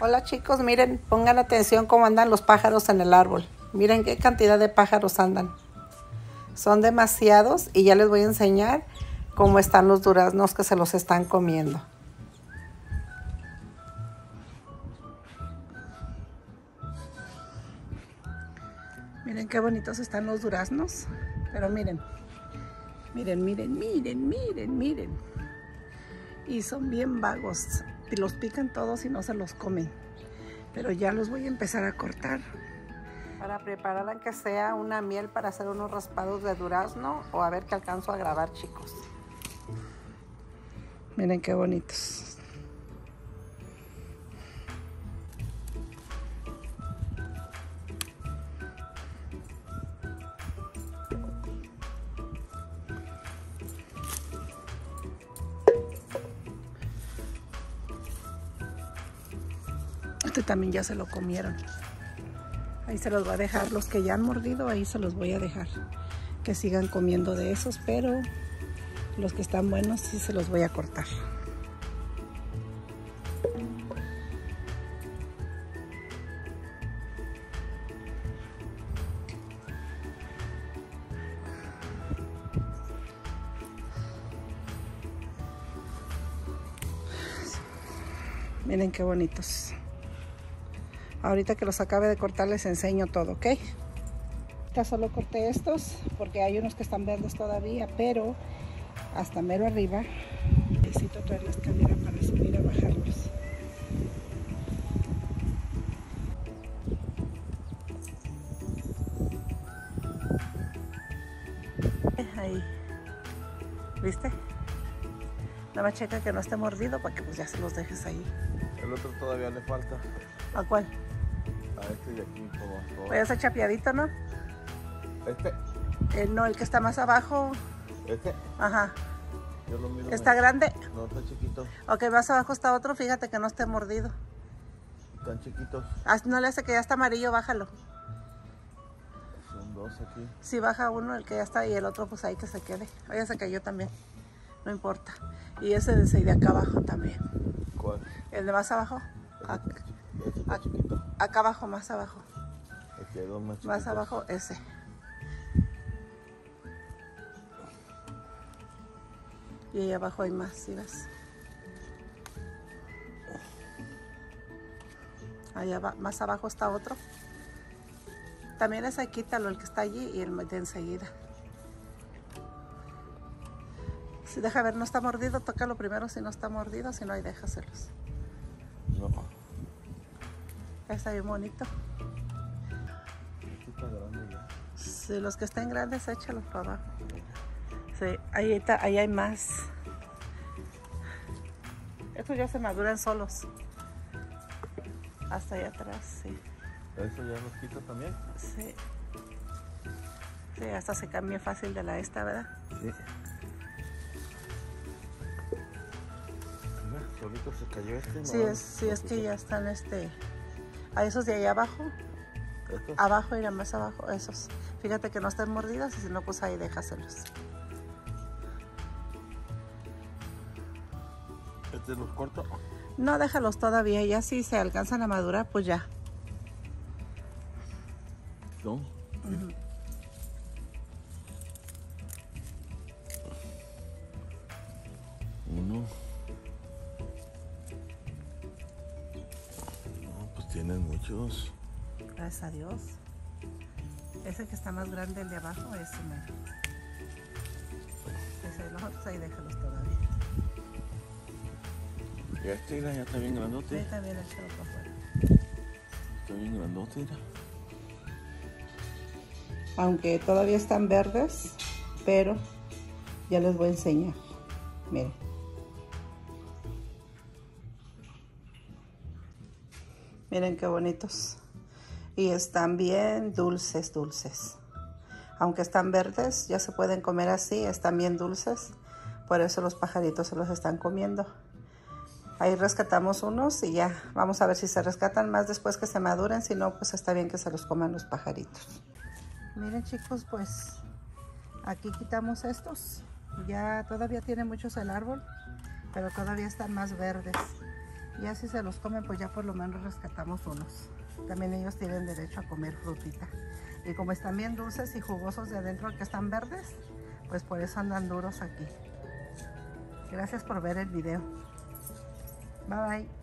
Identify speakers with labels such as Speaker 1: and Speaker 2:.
Speaker 1: Hola chicos, miren, pongan atención cómo andan los pájaros en el árbol. Miren qué cantidad de pájaros andan. Son demasiados y ya les voy a enseñar cómo están los duraznos que se los están comiendo. Miren qué bonitos están los duraznos. Pero miren, miren, miren, miren, miren, miren. Y son bien vagos. Y los pican todos y no se los comen. Pero ya los voy a empezar a cortar. Para preparar aunque sea una miel para hacer unos raspados de durazno o a ver qué alcanzo a grabar chicos. Miren qué bonitos. Este también ya se lo comieron. Ahí se los voy a dejar. Los que ya han mordido, ahí se los voy a dejar. Que sigan comiendo de esos, pero los que están buenos sí se los voy a cortar. Miren qué bonitos. Ahorita que los acabe de cortar les enseño todo, ¿ok? Ya solo corté estos porque hay unos que están verdes todavía, pero hasta mero arriba necesito traer la escalera para subir a bajarlos. Ahí. ¿Viste? Nada más checa que no esté mordido para que pues ya se los dejes ahí.
Speaker 2: El otro todavía le falta.
Speaker 1: ¿A cuál?
Speaker 2: A este de aquí, como todo.
Speaker 1: Ese chapeadito, ¿no?
Speaker 2: Este,
Speaker 1: no, el que está más abajo.
Speaker 2: este,
Speaker 1: Ajá.
Speaker 2: yo lo miro.
Speaker 1: ¿Está grande?
Speaker 2: No, está chiquito.
Speaker 1: Ok, más abajo está otro. Fíjate que no esté mordido.
Speaker 2: Están chiquitos.
Speaker 1: Ah, No le hace que ya está amarillo, bájalo.
Speaker 2: Son dos aquí.
Speaker 1: Si baja uno, el que ya está y el otro pues ahí que se quede. Oye, se cayó también. No importa. Y ese de ese de acá abajo también.
Speaker 2: ¿Cuál?
Speaker 1: El de más abajo.
Speaker 2: Este
Speaker 1: Ac-
Speaker 2: está, chi- este está
Speaker 1: ac-
Speaker 2: chiquito.
Speaker 1: Acá abajo, más abajo.
Speaker 2: Aquí dos más chiquitos.
Speaker 1: Más abajo, ese. Y ahí abajo hay más, ¿sí ves? Allá va- más abajo está otro. También ese quítalo, el que está allí y el de enseguida. Si deja ver, no está mordido, tócalo primero si no está mordido, si no, ahí déjaselos. Está bien bonito.
Speaker 2: Este está grande ya.
Speaker 1: Si los que estén grandes, échalos para abajo. Sí, ahí, está- ahí hay más. Estos ya se maduran solos. Hasta allá atrás, sí.
Speaker 2: ¿Eso ya los quito también?
Speaker 1: Sí. Sí, hasta se cambia fácil de la esta, ¿verdad?
Speaker 2: Sí. Mira, solito se cayó este.
Speaker 1: Sí, es, sí, es que ya están este. A esos de allá abajo,
Speaker 2: Estos.
Speaker 1: abajo irá más abajo, esos. Fíjate que no estén mordidos y si no, pues ahí déjaselos.
Speaker 2: Este los corto.
Speaker 1: No, déjalos todavía, ya si se alcanzan a madurar, pues ya.
Speaker 2: No. Uno. Tienen muchos.
Speaker 1: Gracias a Dios. Ese que está más grande, el de abajo, ese mero. Ese, los otros ahí déjalos todavía.
Speaker 2: Y este mira, ya está bien
Speaker 1: Ahí
Speaker 2: grandote.
Speaker 1: también el otro para afuera.
Speaker 2: Está bien grandote, mira.
Speaker 1: Aunque todavía están verdes, pero ya les voy a enseñar. Miren. Miren qué bonitos. Y están bien dulces, dulces. Aunque están verdes, ya se pueden comer así, están bien dulces. Por eso los pajaritos se los están comiendo. Ahí rescatamos unos y ya vamos a ver si se rescatan más después que se maduren. Si no, pues está bien que se los coman los pajaritos. Miren chicos, pues aquí quitamos estos. Ya todavía tiene muchos el árbol, pero todavía están más verdes. Ya si se los comen, pues ya por lo menos rescatamos unos. También ellos tienen derecho a comer frutita. Y como están bien dulces y jugosos de adentro que están verdes, pues por eso andan duros aquí. Gracias por ver el video. Bye bye.